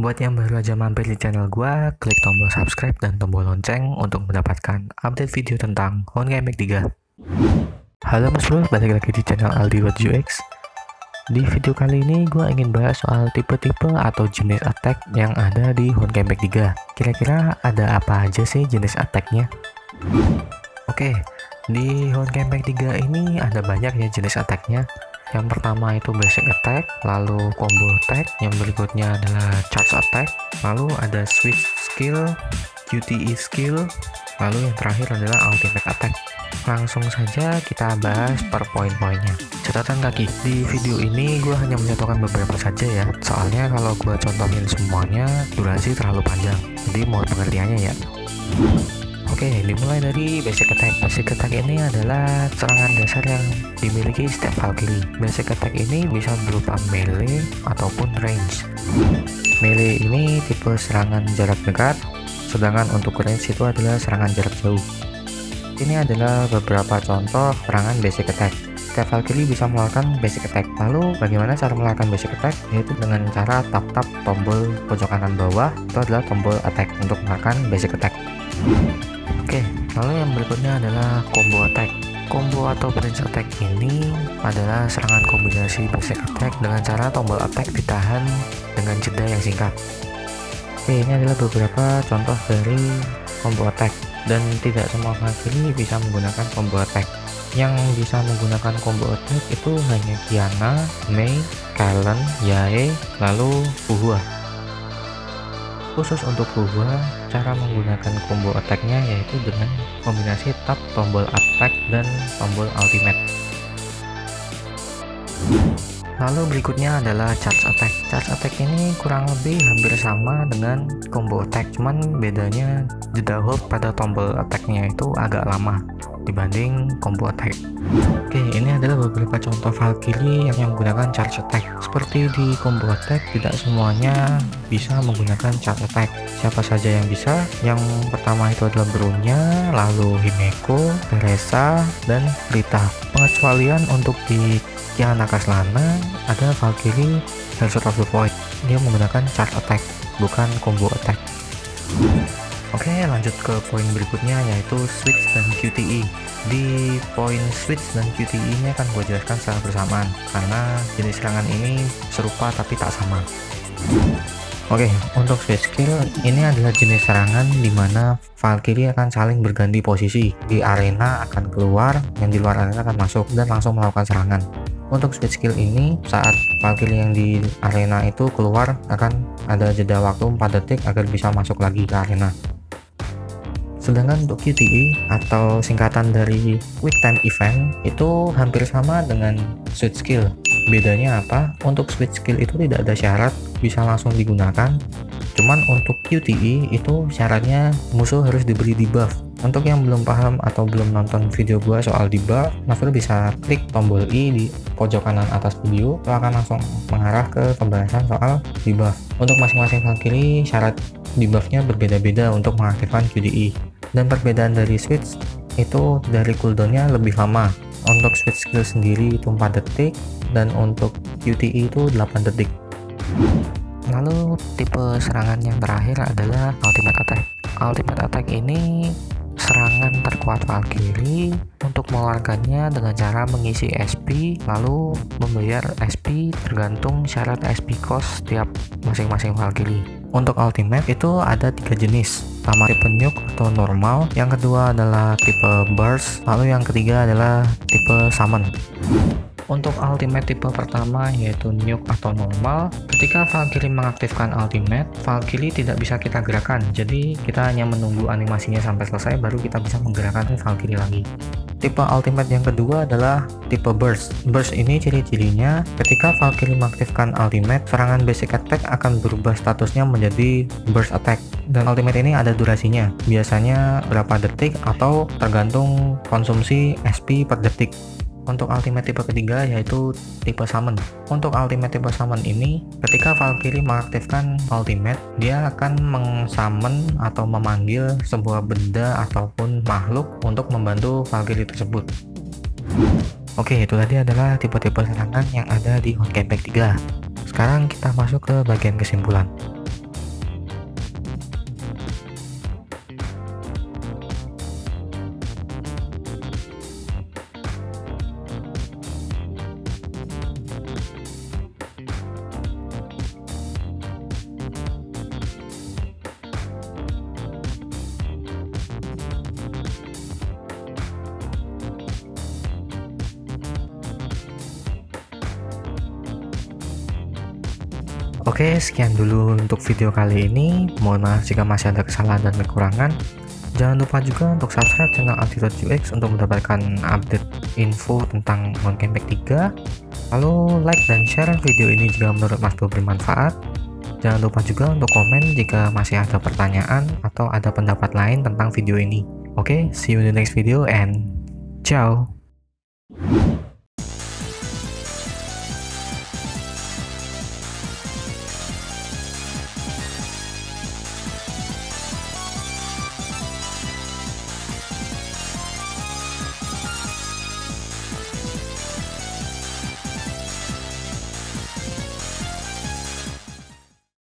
Buat yang baru aja mampir di channel gua, klik tombol subscribe dan tombol lonceng untuk mendapatkan update video tentang Honkai Impact 3. Halo mas bro, balik lagi di channel Aldi UX. Di video kali ini gua ingin bahas soal tipe-tipe atau jenis attack yang ada di Honkai Impact 3. Kira-kira ada apa aja sih jenis attacknya? Oke, di Honkai Impact 3 ini ada banyak ya jenis attacknya yang pertama itu basic attack lalu combo attack. Yang berikutnya adalah charge attack. Lalu ada switch skill QTE skill. Lalu yang terakhir adalah ultimate attack. Langsung saja kita bahas per poin-poinnya. Catatan kaki. Di video ini gue hanya mencontohkan beberapa saja ya. Soalnya kalau gue contohin semuanya durasi terlalu panjang. Jadi mohon pengertiannya ya Oke, dimulai dari basic attack. Basic attack ini adalah serangan dasar yang dimiliki setiap Valkyrie. Basic attack ini bisa berupa melee ataupun range. Melee ini tipe serangan jarak dekat, sedangkan untuk range itu adalah serangan jarak jauh. Ini adalah beberapa contoh serangan basic attack. Setiap Valkyrie bisa melakukan basic attack. Lalu bagaimana cara melakukan basic attack? Yaitu dengan cara tap-tap tombol pojok kanan bawah, itu adalah tombol attack untuk melakukan basic attack. Oke, lalu yang berikutnya adalah combo attack. Combo atau range attack ini adalah serangan kombinasi basic attack dengan cara tombol attack ditahan dengan jeda yang singkat. Oke, ini adalah beberapa contoh dari combo attack dan tidak semua Valkyrie bisa menggunakan combo attack. Yang bisa menggunakan combo attack itu hanya Kiana, Mei, Kalen, Yae, lalu Fuhua. Khusus untuk Fuhua, cara menggunakan combo attacknya yaitu dengan kombinasi tap tombol attack dan tombol ultimate. Lalu berikutnya adalah charge attack. Charge attack ini kurang lebih hampir sama dengan combo attack, cuman bedanya jeda hold pada tombol attacknya itu agak lama dibanding combo attack. Oke, ini adalah beberapa contoh Valkyrie yang menggunakan charge attack. Seperti di combo attack, tidak semuanya bisa menggunakan charge attack. Siapa saja yang bisa? Yang pertama itu adalah Brunya, lalu Himeko, Teresa, dan Rita. Pengecualian untuk di Kiana Kaslana ada Valkyrie Desert of the Void. Dia menggunakan charge attack, bukan combo attack. Oke lanjut ke poin berikutnya yaitu switch dan QTE di poin switch dan QTE ini akan gue jelaskan secara bersamaan karena jenis serangan ini serupa tapi tak sama Oke, untuk switch skill ini adalah jenis serangan di mana Valkyrie akan saling berganti posisi. Di arena akan keluar, yang di luar arena akan masuk dan langsung melakukan serangan. Untuk switch skill ini, saat Valkyrie yang di arena itu keluar akan ada jeda waktu 4 detik agar bisa masuk lagi ke arena. Sedangkan untuk QTE atau singkatan dari Quick Time Event itu hampir sama dengan Switch Skill. Bedanya apa? Untuk Switch Skill itu tidak ada syarat bisa langsung digunakan. Cuman untuk QTE itu syaratnya musuh harus diberi debuff. Untuk yang belum paham atau belum nonton video gua soal debuff, Mas bisa klik tombol I di pojok kanan atas video, itu akan langsung mengarah ke pembahasan soal debuff. Untuk masing-masing Valkyrie, syarat debuffnya berbeda-beda untuk mengaktifkan QTE dan perbedaan dari switch itu dari cooldownnya lebih lama. Untuk switch skill sendiri itu 4 detik dan untuk QTE itu 8 detik. Lalu tipe serangan yang terakhir adalah ultimate attack. Ultimate attack ini serangan terkuat Valkyrie untuk mengeluarkannya dengan cara mengisi SP lalu membayar SP tergantung syarat SP cost setiap masing-masing Valkyrie untuk ultimate itu ada tiga jenis pertama tipe nuke atau normal yang kedua adalah tipe burst lalu yang ketiga adalah tipe summon untuk ultimate tipe pertama yaitu nuke atau normal, ketika Valkyrie mengaktifkan ultimate, Valkyrie tidak bisa kita gerakan. Jadi kita hanya menunggu animasinya sampai selesai baru kita bisa menggerakkan Valkyrie lagi. Tipe ultimate yang kedua adalah tipe burst. Burst ini ciri-cirinya ketika Valkyrie mengaktifkan ultimate, serangan basic attack akan berubah statusnya menjadi burst attack. Dan ultimate ini ada durasinya, biasanya berapa detik atau tergantung konsumsi SP per detik untuk ultimate tipe ketiga yaitu tipe summon. Untuk ultimate tipe summon ini ketika Valkyrie mengaktifkan ultimate dia akan mengsummon atau memanggil sebuah benda ataupun makhluk untuk membantu Valkyrie tersebut. Oke itu tadi adalah tipe-tipe serangan yang ada di Honkai Impact 3 sekarang kita masuk ke bagian kesimpulan Oke, sekian dulu untuk video kali ini. Mohon maaf jika masih ada kesalahan dan kekurangan. Jangan lupa juga untuk subscribe channel UX untuk mendapatkan update info tentang Mountain 3. Lalu like dan share video ini jika menurut Mas Bro bermanfaat. Jangan lupa juga untuk komen jika masih ada pertanyaan atau ada pendapat lain tentang video ini. Oke, see you in the next video and ciao!